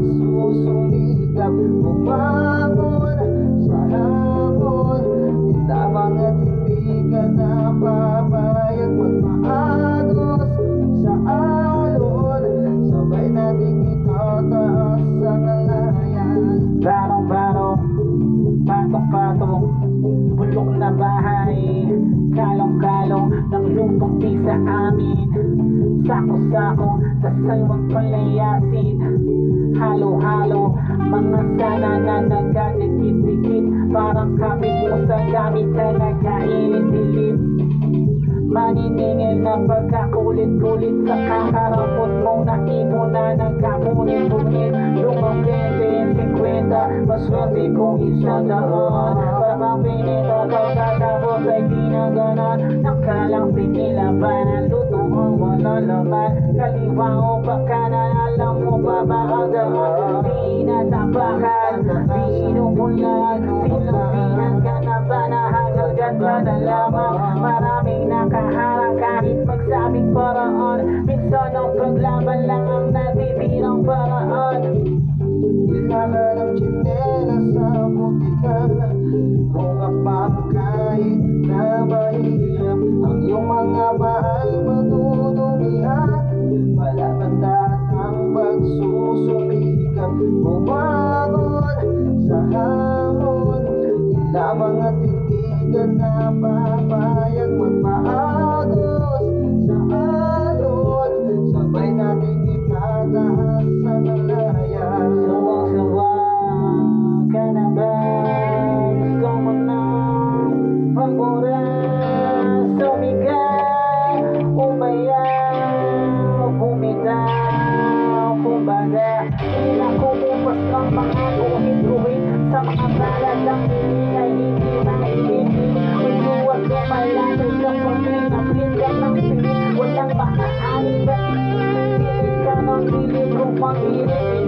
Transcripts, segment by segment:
sua solidão. Uma talong ng lumumpi sa amin. Sako-sako, tasay huwag palayasin. Halo-halo, mga sana na nagkadikit-dikit Parang kapit mo sa gamit na nagkainit-dilip Maniningil na pagkakulit-kulit Sa kakarapot mong naipo na nagkamunit-unit Lumang 20, 50, maswerte kong isang daan. baka na alam mo babahagan Pinatapakan, pinupunan Pinupihan ka na ba na hanggang ganda na lamang Maraming nakahan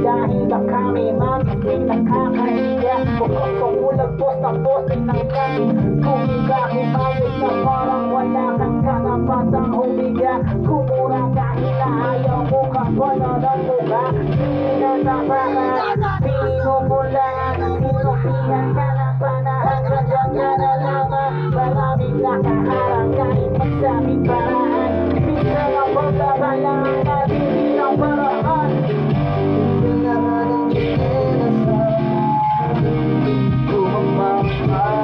Dahil baka may magiging nakakahiya Bukos ko ulag po sa posting ng kami Kung ikaw umayos na parang wala kang karapatang humiga Kumura dahil na ayaw mo ka pa na nagmura Hindi na sa para Nakaharang kahit magsaming bahan Di na lang pagkabayang ang nabili ng paraan Hindi naman ang ginasal Kung magmamahal